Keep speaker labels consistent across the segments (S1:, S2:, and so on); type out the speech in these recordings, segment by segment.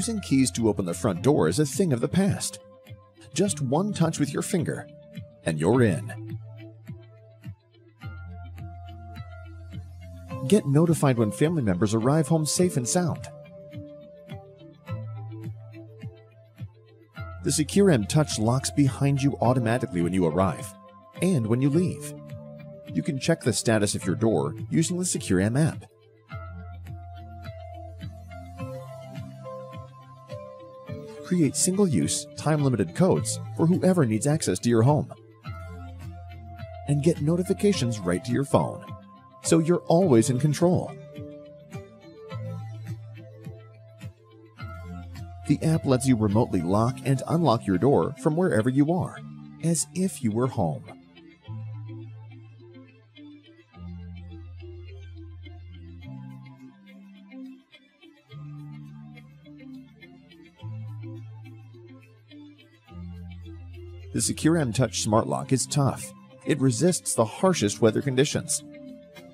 S1: using keys to open the front door is a thing of the past. Just one touch with your finger, and you're in. Get notified when family members arrive home safe and sound. The SECURAM Touch locks behind you automatically when you arrive and when you leave. You can check the status of your door using the SECURAM app. Create single use, time limited codes for whoever needs access to your home. And get notifications right to your phone, so you're always in control. The app lets you remotely lock and unlock your door from wherever you are, as if you were home. The SECURAM Touch Smart Lock is tough. It resists the harshest weather conditions.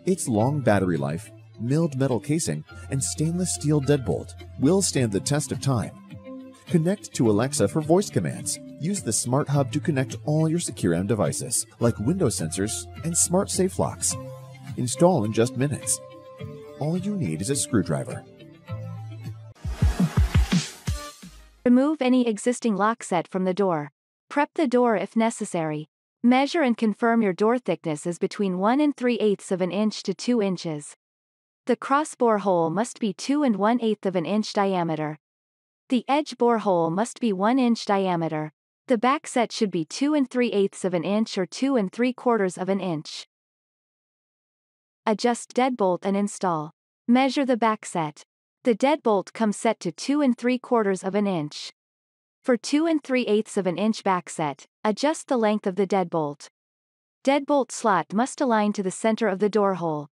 S1: Its long battery life, milled metal casing, and stainless steel deadbolt will stand the test of time. Connect to Alexa for voice commands. Use the Smart Hub to connect all your SECURAM devices, like window sensors and smart safe locks. Install in just minutes. All you need is a screwdriver.
S2: Remove any existing lock set from the door. Prep the door if necessary. Measure and confirm your door thickness is between 1 and 3 eighths of an inch to 2 inches. The cross bore hole must be 2 and 1 eighth of an inch diameter. The edge bore hole must be 1 inch diameter. The back set should be 2 and 3 eighths of an inch or 2 and 3 quarters of an inch. Adjust deadbolt and install. Measure the back set. The deadbolt comes set to 2 and 3 quarters of an inch. For 2 and 3 eighths of an inch backset, adjust the length of the deadbolt. Deadbolt slot must align to the center of the door hole.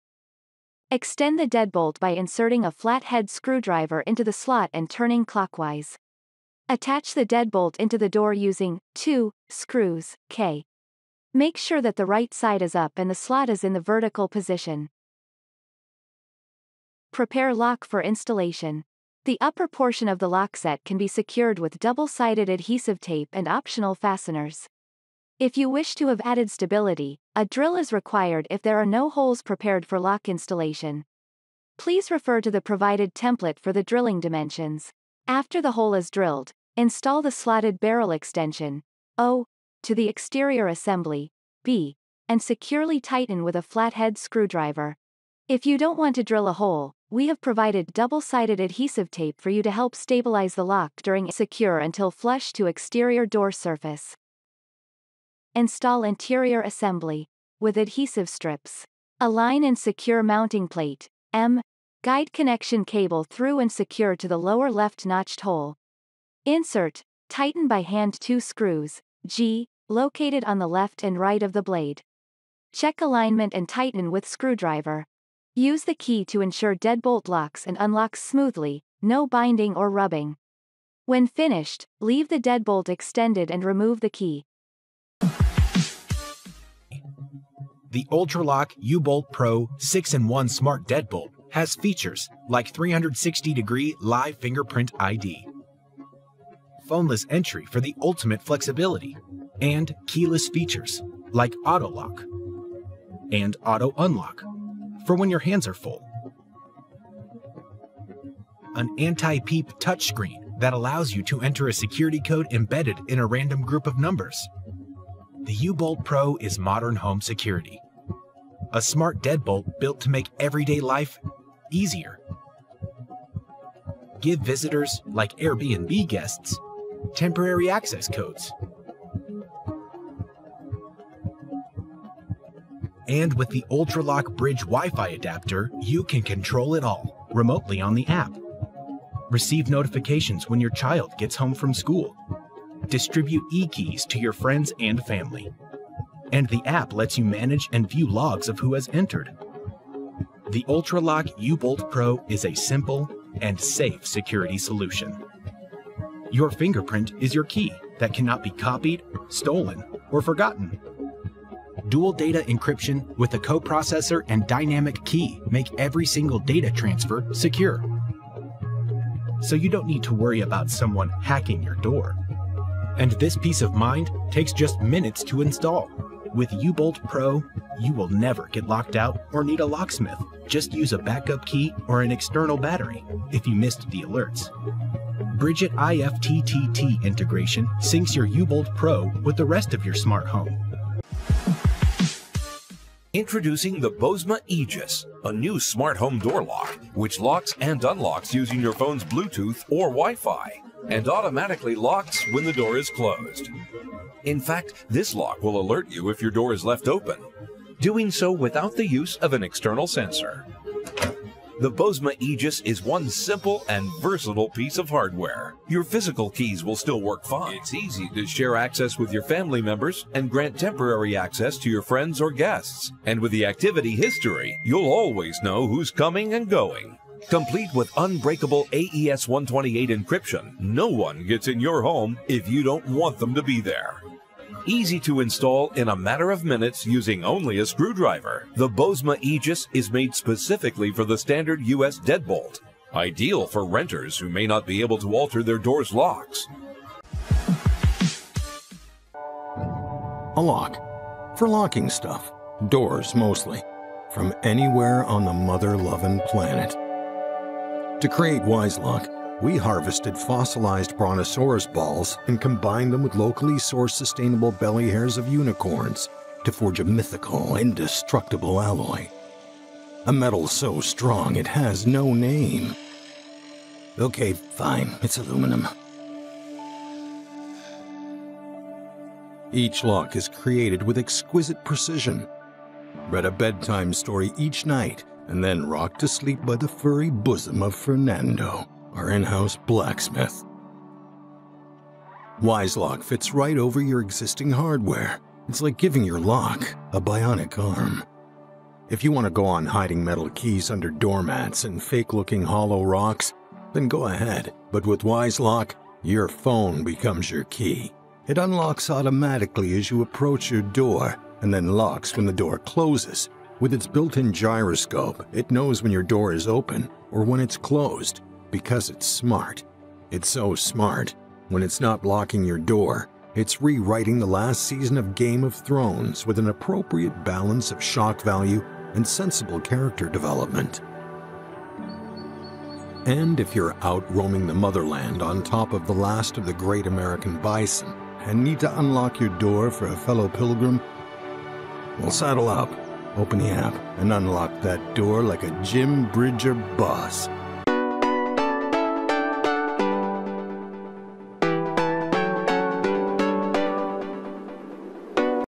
S2: Extend the deadbolt by inserting a flathead screwdriver into the slot and turning clockwise. Attach the deadbolt into the door using 2 screws, K. Make sure that the right side is up and the slot is in the vertical position. Prepare lock for installation. The upper portion of the lock set can be secured with double-sided adhesive tape and optional fasteners. If you wish to have added stability, a drill is required if there are no holes prepared for lock installation. Please refer to the provided template for the drilling dimensions. After the hole is drilled, install the slotted barrel extension, O, to the exterior assembly, B, and securely tighten with a flathead screwdriver. If you don't want to drill a hole, we have provided double-sided adhesive tape for you to help stabilize the lock during secure until flush to exterior door surface. Install interior assembly with adhesive strips. Align and secure mounting plate, M, guide connection cable through and secure to the lower left notched hole. Insert, tighten by hand two screws, G, located on the left and right of the blade. Check alignment and tighten with screwdriver. Use the key to ensure deadbolt locks and unlocks smoothly, no binding or rubbing. When finished, leave the deadbolt extended and remove the key.
S3: The ULTRALOQ U-Bolt Pro 6-in-1 Smart Deadbolt has features like 360-degree live fingerprint ID, phoneless entry for the ultimate flexibility, and keyless features like auto lock and auto unlock for when your hands are full. An anti-peep touchscreen that allows you to enter a security code embedded in a random group of numbers. The U-Bolt Pro is modern home security. A smart deadbolt built to make everyday life easier. Give visitors, like Airbnb guests, temporary access codes And with the ULTRALOQ Bridge Wi Fi adapter, you can control it all remotely on the app. Receive notifications when your child gets home from school. Distribute e keys to your friends and family. And the app lets you manage and view logs of who has entered. The ULTRALOQ U Bolt Pro is a simple and safe security solution. Your fingerprint is your key that cannot be copied, stolen, or forgotten dual data encryption with a coprocessor and dynamic key make every single data transfer secure. so you don't need to worry about someone hacking your door. And this peace of mind takes just minutes to install. With U-Bolt Pro, you will never get locked out or need a locksmith. Just use a backup key or an external battery if you missed the alerts. Bridget IFTTT integration syncs your U-Bolt Pro with the rest of your smart home.
S4: Introducing the Bosma Aegis, a new smart home door lock, which locks and unlocks using your phone's Bluetooth or Wi-Fi, and automatically locks when the door is closed. In fact, this lock will alert you if your door is left open, doing so without the use of an external sensor. The Bosma Aegis is one simple and versatile piece of hardware. Your physical keys will still work fine. It's easy to share access with your family members and grant temporary access to your friends or guests. And with the activity history, you'll always know who's coming and going. Complete with unbreakable AES 128 encryption, no one gets in your home if you don't want them to be there. Easy to install in a matter of minutes using only a screwdriver. The Bosma Aegis is made specifically for the standard US deadbolt, ideal for renters who may not be able to alter their door's locks.
S5: A lock. For locking stuff. Doors mostly. From anywhere on the mother loving planet. To create Wyze Lock, we harvested fossilized brontosaurus balls and combined them with locally sourced sustainable belly hairs of unicorns to forge a mythical, indestructible alloy. A metal so strong it has no name. Okay, fine, it's aluminum. Each lock is created with exquisite precision. Read a bedtime story each night and then rocked to sleep by the furry bosom of Fernando our in-house blacksmith. Wyze Lock fits right over your existing hardware. It's like giving your lock a bionic arm. If you want to go on hiding metal keys under doormats and fake-looking hollow rocks, then go ahead. But with Wyze Lock, your phone becomes your key. It unlocks automatically as you approach your door and then locks when the door closes. With its built-in gyroscope, it knows when your door is open or when it's closed because it's smart. It's so smart. When it's not locking your door, it's rewriting the last season of Game of Thrones with an appropriate balance of shock value and sensible character development. And if you're out roaming the motherland on top of the last of the great American bison and need to unlock your door for a fellow pilgrim, well, saddle up, open the app, and unlock that door like a Jim Bridger boss.